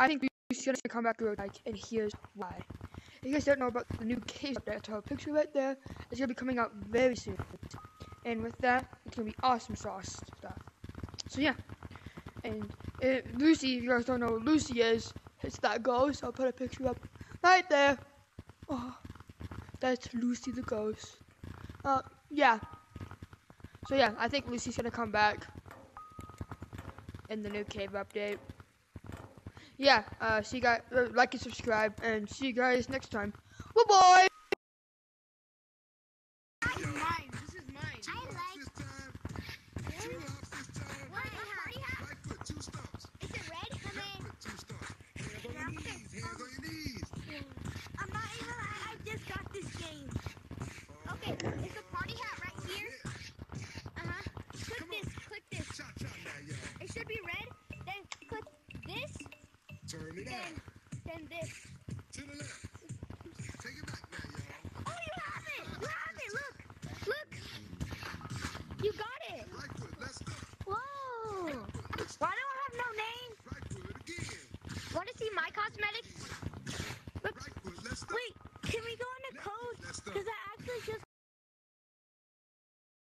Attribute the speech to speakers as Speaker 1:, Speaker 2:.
Speaker 1: I think Lucy's gonna come back real like, and here's why. If you guys don't know about the new cave update, a picture right there. It's gonna be coming out very soon. And with that, it's gonna be awesome sauce stuff. So yeah. And uh, Lucy, if you guys don't know who Lucy is, it's that ghost. I'll put a picture up right there. Oh, that's Lucy the ghost. Uh, yeah. So yeah, I think Lucy's gonna come back in the new cave update. Yeah, uh, see you guys, uh, like and subscribe, and see you guys next time. Bye bye.
Speaker 2: Mine. This is mine.
Speaker 3: I like. What? A party hat? Is it red? Come in. I'm not even. I, I just got this game. Okay, is the party hat right here? Huh. Click this. Click this. It should be red.
Speaker 4: Turn it
Speaker 3: Then,
Speaker 4: out.
Speaker 3: then this.
Speaker 4: To the left. Take it back now, y'all.
Speaker 3: Oh, you have it. You have it. Look. Look. You got it.
Speaker 4: Right foot, let's go.
Speaker 3: Whoa. Why do I have no name?
Speaker 4: Right foot again.
Speaker 3: Want to see my cosmetics?